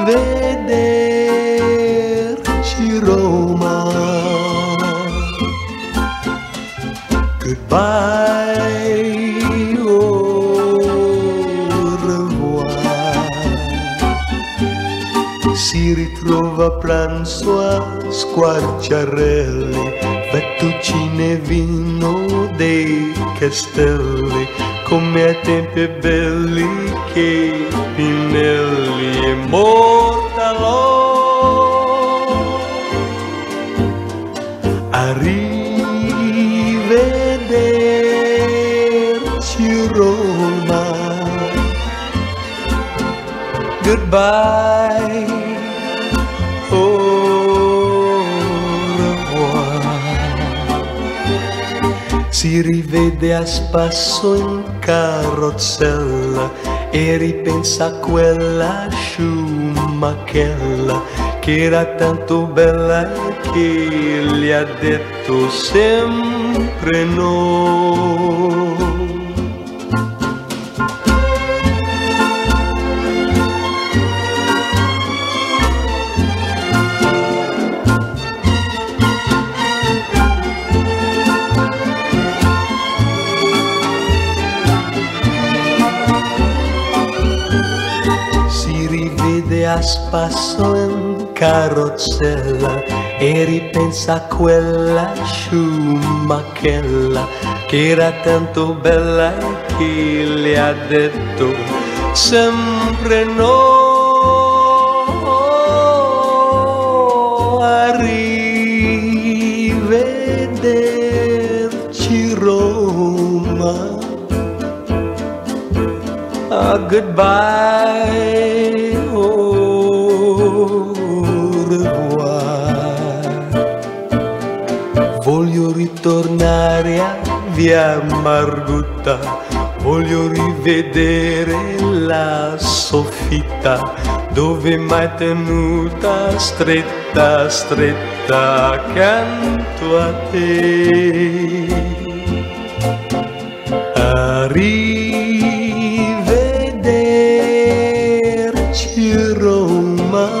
Arrivederci Roma. Goodbye, au revoir. Si ritrova pranzo a squarciarelli, fettuccine e vino dei castelli, come a tempi belli che Pinelli è mortalo. Arrivederci Roma. Goodbye. Au. Si rivede a spasso in carrozzella e ripensa a quella sciumachella che era tanto bella e che gli ha detto sempre no. Rivede a spasso in carrozzella e ripensa a quella sciumachella che era tanto bella e che le ha detto sempre no. Arrivederci Roma. Ah, goodbye, au ritornare a via Margutta, voglio rivedere la soffitta dove mai tenuta stretta, stretta accanto a te. a rivederci Roma.